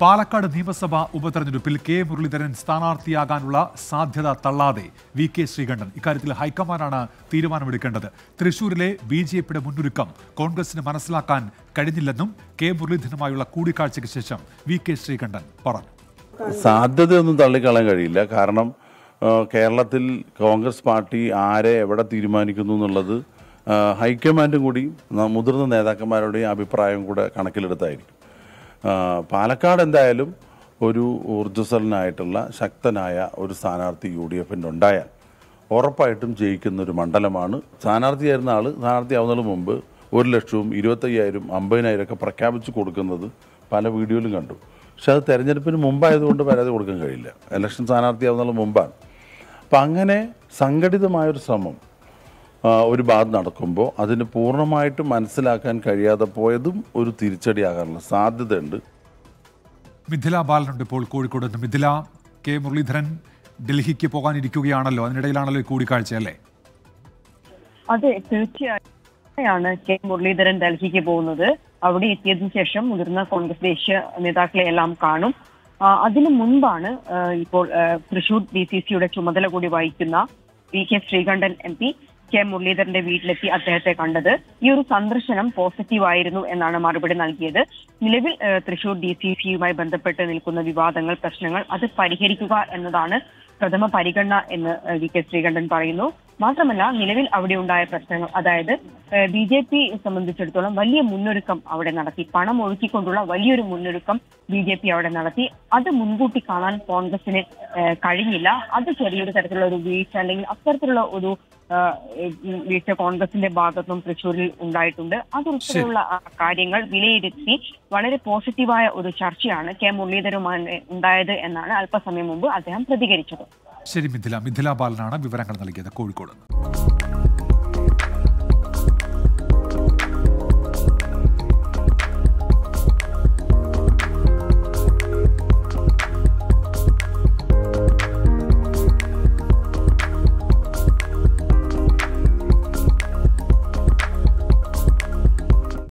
പാലക്കാട് നിയമസഭാ ഉപതെരഞ്ഞെടുപ്പിൽ കെ മുരളീധരൻ സ്ഥാനാർത്ഥിയാകാനുള്ള സാധ്യത തള്ളാതെ വി കെ ശ്രീകണ്ഠൻ ഇക്കാര്യത്തിൽ ഹൈക്കമാൻഡാണ് തീരുമാനമെടുക്കേണ്ടത്. തൃശൂരിലെ ബി ജെ പിയുടെ മുന്നൊരുക്കം കോൺഗ്രസിന് മനസ്സിലാക്കാൻ കഴിഞ്ഞില്ലെന്നും കെ മുരളീധരനുമായുള്ള കൂടിക്കാഴ്ചയ്ക്ക് ശേഷം വി കെ ശ്രീകണ്ഠൻ പറഞ്ഞു. സാധ്യതയൊന്നും തള്ളിക്കളയാൻ കഴിയില്ല. കാരണം കേരളത്തിൽ കോൺഗ്രസ് പാർട്ടി ആരെ എവിടെ തീരുമാനിക്കുന്നു എന്നുള്ളത് ഹൈക്കമാൻഡും കൂടി മുതിർന്ന നേതാക്കന്മാരുടെയും അഭിപ്രായം കൂടെ കണക്കിലെടുത്തായിരിക്കും. പാലക്കാട് എന്തായാലും ഒരു ഊർജസ്വലനായിട്ടുള്ള ശക്തനായ ഒരു സ്ഥാനാർത്ഥി യു ഡി എഫിന്റെ ഉണ്ടായാൽ ഉറപ്പായിട്ടും ജയിക്കുന്ന ഒരു മണ്ഡലമാണ്. സ്ഥാനാർത്ഥിയായിരുന്ന ആൾ സ്ഥാനാർത്ഥിയാവുന്നതിന് മുമ്പ് ഒരു ലക്ഷവും ഇരുപത്തയ്യായിരം അമ്പതിനായിരം ഒക്കെ പ്രഖ്യാപിച്ചു കൊടുക്കുന്നത് പല വീഡിയോയിലും കണ്ടു. പക്ഷെ അത് തെരഞ്ഞെടുപ്പിന് മുമ്പായതുകൊണ്ട് പരാതി കൊടുക്കാൻ കഴിയില്ല. ഇലക്ഷൻ സ്ഥാനാർത്ഥിയാവുന്നതിന് മുമ്പാണ്. അപ്പം അങ്ങനെ സംഘടിതമായൊരു ശ്രമം ഒരു ബാധ നടക്കുമ്പോൾ അതിന് പൂർണമായിട്ട് മനസ്സിലാക്കാൻ കഴിയാതെ പോയതും ഒരു തിരിച്ചടിയാകാനുള്ള സാധ്യതയുണ്ട്. മിഥില ബാലനുണ്ട് ഇപ്പോൾ കോഴിക്കോട് നിന്ന്. മിഥില കെ മുരളീധരൻ ഡൽഹിക്ക് പോകാനിരിക്കുകയാണല്ലോ. അതിനിടയിലാണല്ലോ ഈ കൂടിക്കാഴ്ച അല്ലേ? അതെ തീർച്ചയായും കെ മുരളീധരൻ ഡൽഹിക്ക് പോകുന്നത്. അവിടെ എത്തിയതിനു ശേഷം മുതിർന്ന കോൺഗ്രസ് ദേശീയ നേതാക്കളെ എല്ലാം കാണും അതിനു മുൻപാണ് ഇപ്പോൾ തൃശൂർ ഡി സി സിയുടെ ചുമതല കൂടി വഹിക്കുന്ന V K Sreekandan M P. K മുരളീധരന്റെ വീട്ടിലെത്തി അദ്ദേഹത്തെ കണ്ടത്. ഈ ഒരു സന്ദർശനം പോസിറ്റീവ് ആയിരുന്നു എന്നാണ് മറുപടി നൽകിയത്. നിലവിൽ തൃശൂർ ഡി സി സിയുമായി ബന്ധപ്പെട്ട് നിൽക്കുന്ന വിവാദങ്ങൾ പ്രശ്നങ്ങൾ അത് പരിഹരിക്കുക എന്നതാണ് പ്രഥമ പരിഗണന എന്ന് വി കെ ശ്രീകണ്ഠൻ പറയുന്നു. മാത്രമല്ല നിലവിൽ അവിടെ ഉണ്ടായ പ്രശ്നങ്ങൾ അതായത് ബി ജെ പി സംബന്ധിച്ചിടത്തോളം വലിയ മുന്നൊരുക്കം അവിടെ നടത്തി പണം ഒഴുക്കിക്കൊണ്ടുള്ള വലിയൊരു മുന്നൊരുക്കം ബി ജെ പി അവിടെ നടത്തി. അത് മുൻകൂട്ടി കാണാൻ കോൺഗ്രസിന് കഴിഞ്ഞില്ല. അത് ചെറിയൊരു തരത്തിലുള്ള ഒരു വീഴ്ച അല്ലെങ്കിൽ അത്തരത്തിലുള്ള ഒരു വീഴ്ച കോൺഗ്രസിന്റെ ഭാഗത്തും തൃശ്ശൂരിൽ ഉണ്ടായിട്ടുണ്ട്. അതുൾപ്പെടെയുള്ള കാര്യങ്ങൾ വിലയിരുത്തി വളരെ പോസിറ്റീവായ ഒരു ചർച്ചയാണ് കെ മുരളീധരുമായി ഉണ്ടായത് എന്നാണ് അല്പസമയം മുമ്പ് അദ്ദേഹം പ്രതികരിച്ചത്. ശരി മിഥില. മിഥില ബാലനാണ് വിവരങ്ങൾ നൽകിയത് കോഴിക്കോട്